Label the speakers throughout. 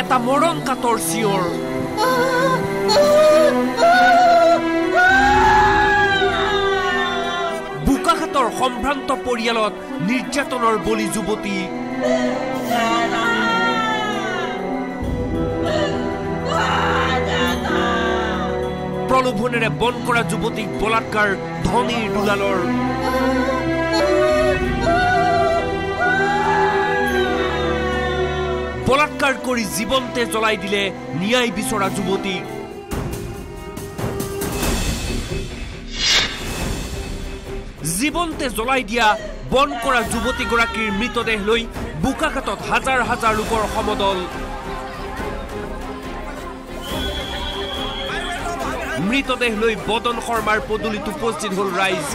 Speaker 1: এটা মৰণ কাতৰ চিঞৰ বোকাখাটৰ সম্ভ্ৰান্ত পৰিয়ালত নিৰ্যাতনৰ বলি যুৱতী প্ৰলোভনেৰে বন কৰা যুৱতীক বলাৎকাৰ ধনীৰ দুলালৰ বলাৎকাৰ কৰি জীৱন্তে জ্বলাই দিলে ন্যায় বিচৰা যুৱতীক জীৱন্তে জ্বলাই দিয়া বন কৰা যুৱতীগৰাকীৰ মৃতদেহ লৈ বোকাখাটত হাজাৰ হাজাৰ লোকৰ সমদল। মৃতদেহ লৈ বদন শৰ্মাৰ পদূলিত উপস্থিত হ'ল ৰাইজ।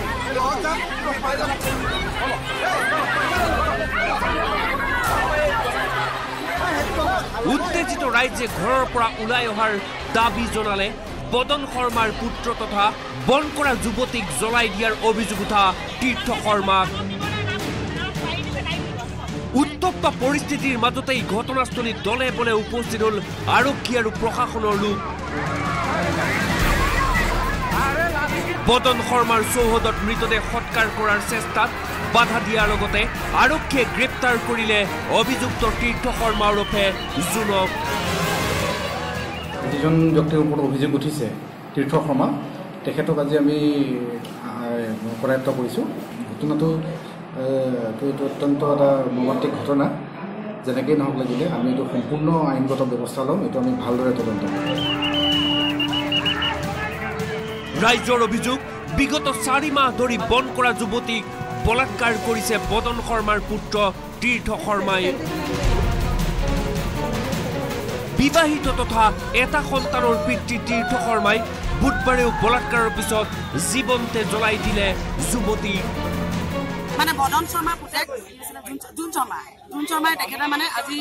Speaker 1: উত্তেজিত ৰাইজে ঘৰৰ পৰা ওলাই অহাৰ দাবী জনালে বদন শৰ্মাৰ পুত্ৰ তথা বন কৰা যুৱতীক জ্বলাই দিয়াৰ অভিযোগ উঠা তীৰ্থ শৰ্মাক উত্তপ্ত পৰিস্থিতিৰ মাজতেই ঘটনাস্থলীত দলে বলে উপস্থিত হ'ল আৰক্ষী আৰু প্ৰশাসনৰ লোক। বদন শৰ্মাৰ চৌহদত মৃতদেহ সৎকাৰ কৰাৰ চেষ্টাত বাধা দিয়াৰ লগতে আৰক্ষীয়ে গ্ৰেপ্তাৰ কৰিলে অভিযুক্ত তীৰ্থ শৰ্মা ওৰফে জোনক।
Speaker 2: যিজন ব্যক্তিৰ ওপৰত অভিযোগ উঠিছে তীৰ্থ শৰ্মা তেখেতক আজি আমি কৰায়ত্ব কৰিছোঁ। ঘটনাটো এইটো অত্যন্ত এটা মৰ্মান্তিক ঘটনা। যেনেকেই নহওক লাগিলে আমি এইটো সম্পূৰ্ণ আইনগত ব্যৱস্থা ল'ম এইটো আমি ভালদৰে তদন্ত কৰিম।
Speaker 1: ৰাইজৰ অভিযোগ বিগত চাৰি মাহ ধৰি বন কৰা যুৱতীক বলাৎকাৰ কৰিছে বদন শৰ্মাৰ পুত্ৰ তীৰ্থ শৰ্মাই। বিবাহিত তথা এটা সন্তানৰ পিতৃ তীৰ্থ শৰ্মাই বুধবাৰেও বলাৎকাৰৰ পিছত জীৱন্তে জ্বলাই দিলে যুৱতীক
Speaker 3: মানে বদন শৰ্মাৰ পুতেক জোন- শৰ্মা। জোন শৰ্মাই তেখেতে মানে আজি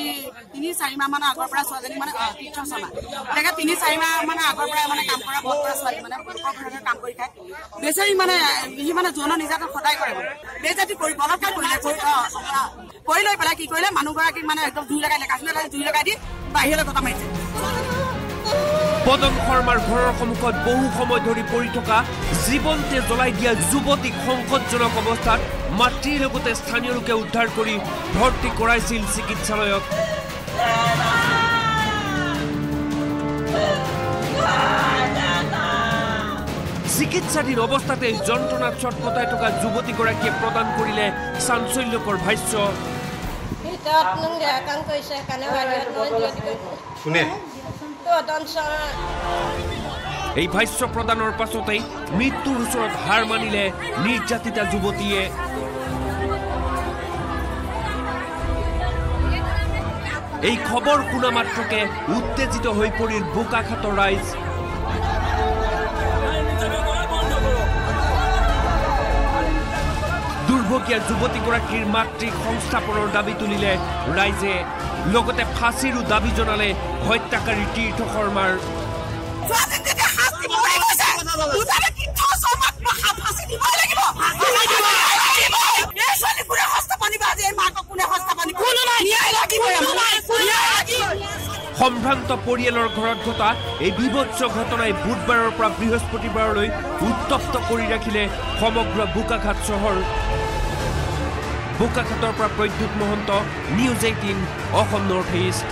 Speaker 3: তিনি চাৰি মাহ মানৰ আগৰ পৰা ছোৱালীজনী মানে তীৰ্থ শৰ্মা। তেখেত তিনি চাৰি মাহ মানৰ আগৰ পৰা মানে কাম কৰা বন কৰা ছোৱালী মানে কাম কৰি খায় বেচেৰি মানে সি মানে যৌন নিৰ্যাতন সদায় কৰে মানে। বেজাতি কৰি বলৎকাৰ কৰিলে কৰি লৈ পেলাই কি কৰিলে মানুহগৰাকীক মানে একদম জুই লগাই কাঠি লগাই জুই লগাই দি বাহিৰলৈ গতা মাৰিছে।
Speaker 1: পদন শৰ্মাৰ ঘৰৰ সন্মুখত বহু সময় ধৰি পৰি থকা জীৱন্তে জ্বলাই দিয়া যুৱতীক সংকটজনক অৱস্থাত মাতৃৰ লগতে স্থানীয় লোকে উদ্ধাৰ কৰি ভৰ্তি কৰাইছিল চিকিৎসালয়ত। চিকিৎসাধীন অৱস্থাতে যন্ত্ৰণাত ছটফটাই থকা যুৱতীগৰাকীয়ে প্ৰদান কৰিলে চাঞ্চল্যকৰ ভাষ্য।
Speaker 4: কোনে
Speaker 5: বদন
Speaker 1: এই ভাষ্য প্ৰদানৰ পাছতেই মৃত্যুৰ ওচৰত হাৰ মানিলে নিৰ্যাতিতা যুৱতীয়ে। এই খবৰ শুনা মাত্ৰকে উত্তেজিত হৈ পৰিল বোকাখাটৰ ৰাইজ। দুৰ্ভগীয়া যুৱতীগৰাকীৰ মাতৃক সংস্থাপনৰ দাবী তুলিলে। ৰাইজে লগতে ফাঁচীৰো দাবী জনালে হত্যাকাৰী তীৰ্থ শৰ্মাৰ। সম্ভ্ৰান্ত পৰিয়ালৰ ঘৰত ঘটা এই বিভৎস ঘটনাই বুধবাৰৰ পৰা বৃহস্পতিবাৰলৈ উত্তপ্ত কৰি ৰাখিলে সমগ্ৰ বোকাখাট চহৰ। বোকাখাটৰ পৰা Pradyut Mahanta news eighteen Assam north east